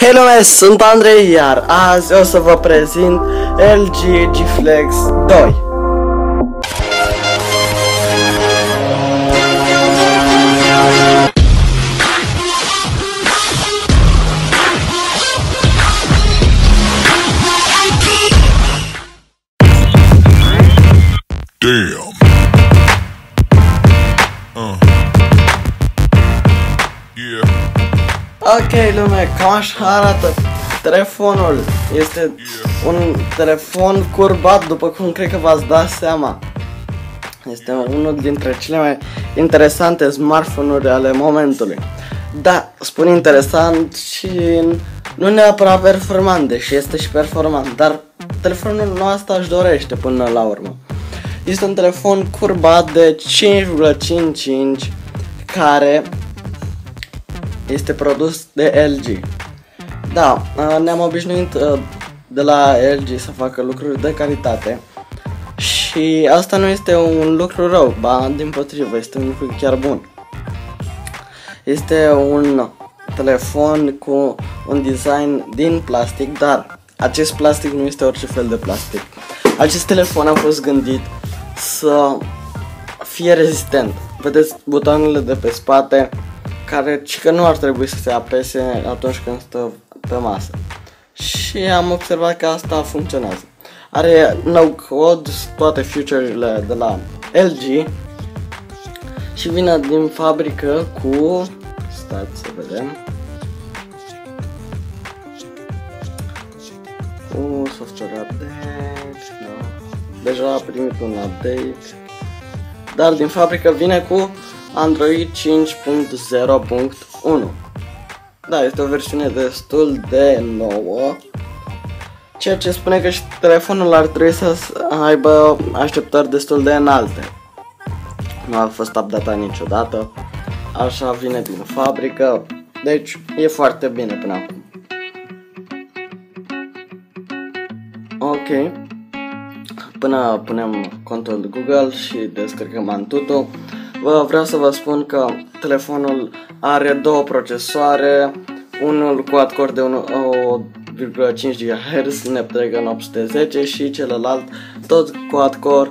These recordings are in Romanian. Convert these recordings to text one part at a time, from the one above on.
Hei lume, sunt Andrei, iar azi o să vă prezint LG G Flex 2. Damn. Ok lume, cam așa arată telefonul. Este un telefon curbat, după cum cred că v-ați dat seama. Este unul dintre cele mai interesante smartphone-uri ale momentului. Da, spun interesant și nu neapărat performant, deși este și performant, dar telefonul nu asta își dorește până la urmă. Este un telefon curbat de 5,55 care este produs de LG. Da, uh, ne-am obișnuit uh, de la LG să facă lucruri de calitate și asta nu este un lucru rău, ba din potrivă, este un lucru chiar bun. Este un telefon cu un design din plastic, dar acest plastic nu este orice fel de plastic. Acest telefon a fost gândit să fie rezistent. Vedeți butoanele de pe spate care ci că nu ar trebui să se apese atunci când stă pe masă. Și am observat că asta funcționează. Are no code, toate feature-urile de la LG și vine din fabrică cu stați să vedem cu software update no. deja a primit un update dar din fabrică vine cu Android 5.0.1 Da, este o versiune destul de nouă Ceea ce spune că și telefonul ar trebui să aibă așteptări destul de înalte. Nu a fost updatat niciodată Așa vine din fabrică Deci e foarte bine până acum. Ok Până punem contul de Google și descărcăm Antutu. Vă vreau să vă spun că telefonul are două procesoare, unul quad-core de 1,5 GHz Snapdragon 810 și celălalt tot quad-core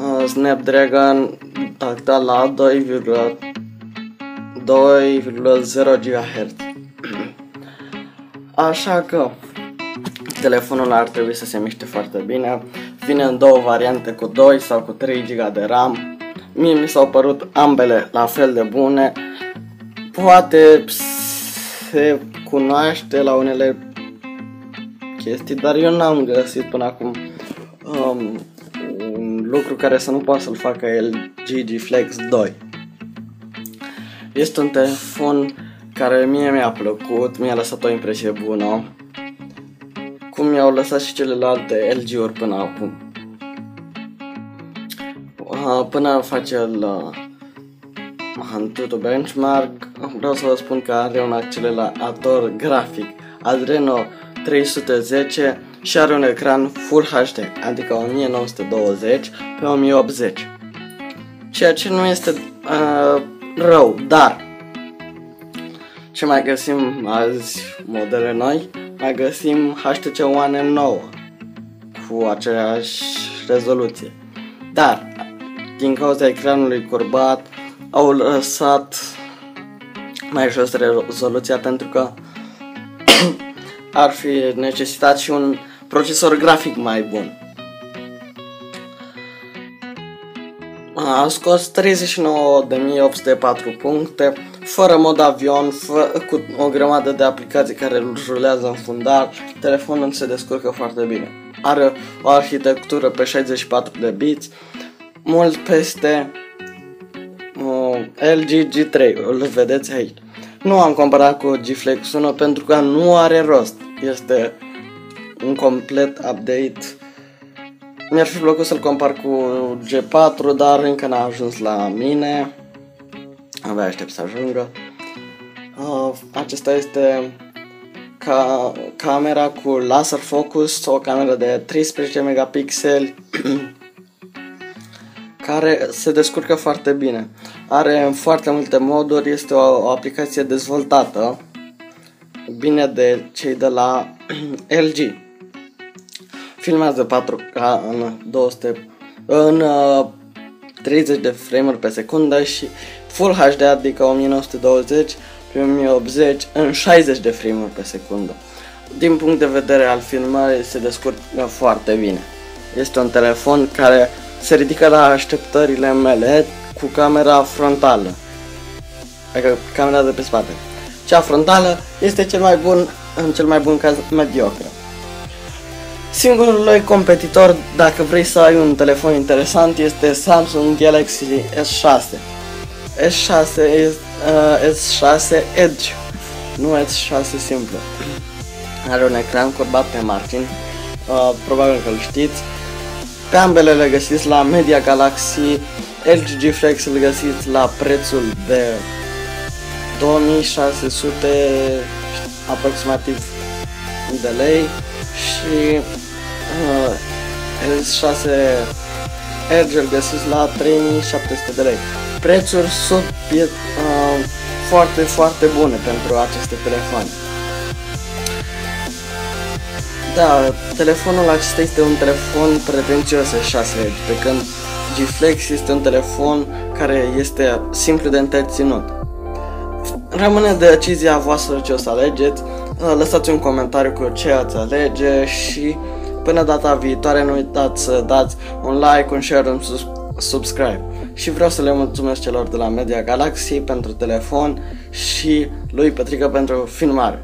uh, Snapdragon tactal la 2,0 GHz. Așa că telefonul ar trebui să se miște foarte bine. Vine în două variante cu 2 sau cu 3 GB de RAM Mie mi s-au părut ambele la fel de bune. Poate se cunoaște la unele chestii, dar eu n-am găsit până acum um, un lucru care să nu poată să-l facă el GG Flex 2. Este un telefon care mie mi-a plăcut, mi-a lăsat o impresie bună, cum mi-au lăsat și celelalte LG-uri până acum până face el Antutu Benchmark, vreau să vă spun că are un accelerator grafic Adreno 310 și are un ecran Full HD, adică 1920 pe 1080. Ceea ce nu este uh, rău, dar ce mai găsim azi modele noi? Mai găsim HTC One 9 cu aceeași rezoluție. Dar din cauza ecranului curbat, au lăsat mai jos rezoluția pentru că ar fi necesitat și un procesor grafic mai bun. A scos 39.804 puncte, fără mod avion, fă, cu o grămadă de aplicații care îl rulează în fundal, telefonul se descurcă foarte bine. Are o arhitectură pe 64 de bits, mult peste uh, LG G3, îl vedeți aici. Nu am comparat cu G Flex 1 pentru că nu are rost. Este un complet update. Mi-ar fi plăcut să-l compar cu G4, dar încă n-a ajuns la mine. Abia aștept să ajungă. Uh, acesta este ca camera cu laser focus, o cameră de 13 megapixeli care se descurcă foarte bine. Are foarte multe moduri, este o, o aplicație dezvoltată bine de cei de la LG. Filmează 4K în 200 în uh, 30 de frame-uri pe secundă și Full HD, adică 1920 pe 1080 în 60 de frame-uri pe secundă. Din punct de vedere al filmării se descurcă foarte bine. Este un telefon care se ridică la așteptările mele cu camera frontală. Adică camera de pe spate. Cea frontală este cel mai bun, în cel mai bun caz, mediocră. Singurul lui competitor, dacă vrei să ai un telefon interesant, este Samsung Galaxy S6. S6 este uh, S6 Edge, nu S6 simplu. Are un ecran curbat pe margini, uh, probabil că îl știți. Pe ambele le găsiți la Media Galaxy, LG G Flex îl găsiți la prețul de 2600 aproximativ de lei și uh, S6 Edge îl găsiți la 3700 de lei. Prețuri sunt uh, foarte, foarte bune pentru aceste telefoane. Da, telefonul acesta este un telefon pretențios S6 Edge, pe când G-Flex este un telefon care este simplu de întreținut. Rămâne decizia voastră ce o să alegeți, lăsați un comentariu cu ce ați alege și până data viitoare nu uitați să dați un like, un share, un subscribe. Și vreau să le mulțumesc celor de la Media Galaxy pentru telefon și lui Petrica pentru filmare.